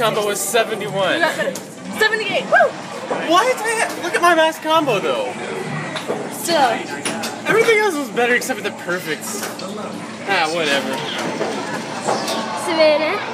combo was 71. 78. Woo! What? Man, look at my max combo though. Still. Everything else was better except for the perfects. Ah, whatever. Savannah.